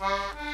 Bye.